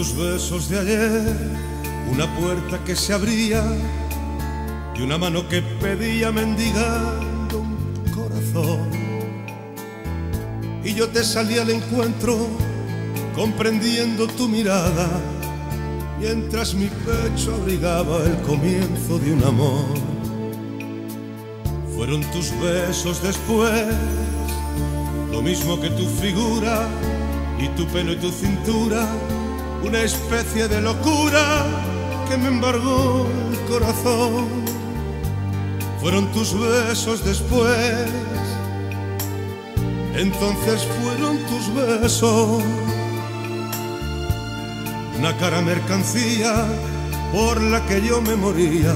tus besos de ayer, una puerta que se abría y una mano que pedía mendigando un corazón. Y yo te salí al encuentro comprendiendo tu mirada, mientras mi pecho abrigaba el comienzo de un amor. Fueron tus besos después, lo mismo que tu figura y tu pelo y tu cintura, una especie de locura que me embargó el corazón. Fueron tus besos después, entonces fueron tus besos una cara mercancía por la que yo me moría,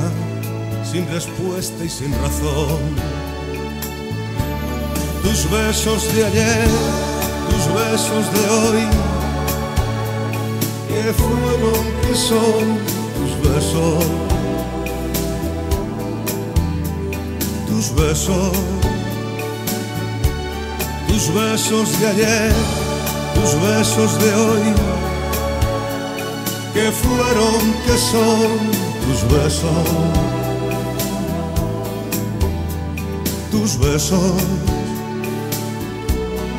sin respuesta y sin razón. Tus besos de ayer, tus besos de hoy, que fueron, que son tus besos, tus besos, tus besos de ayer, tus besos de hoy que fueron, que son tus besos, tus besos.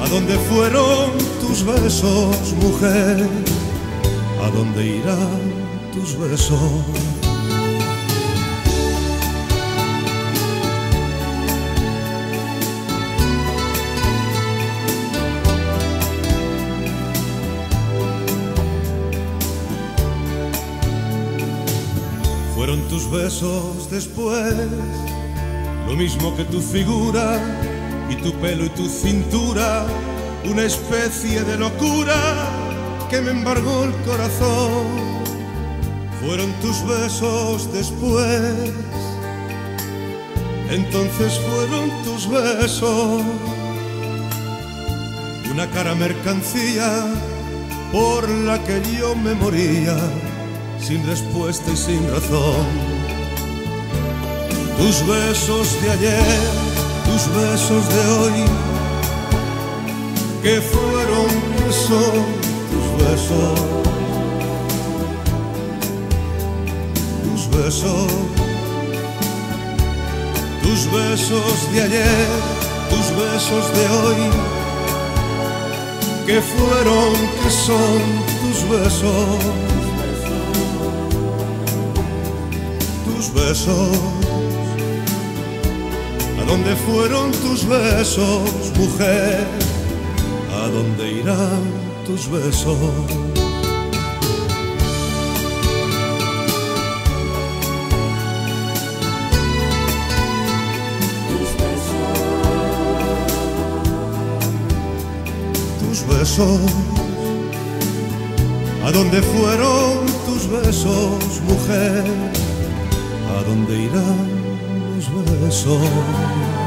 ¿A dónde fueron tus besos, mujer? ¿A dónde irán tus besos? Fueron tus besos después, lo mismo que tu figura y tu pelo y tu cintura, una especie de locura que me embargó el corazón. Fueron tus besos después, entonces fueron tus besos, una cara mercancía por la que yo me moría sin respuesta y sin razón. Tus besos de ayer, tus besos de hoy, que fueron, que son besos, tus besos, tus besos de ayer, tus besos de hoy, que fueron, que son tus besos. tus besos? ¿A dónde fueron tus besos, mujer? ¿A dónde irán tus besos? Tus besos, ¿a dónde fueron tus besos, mujer? ¿A dónde irán los besos?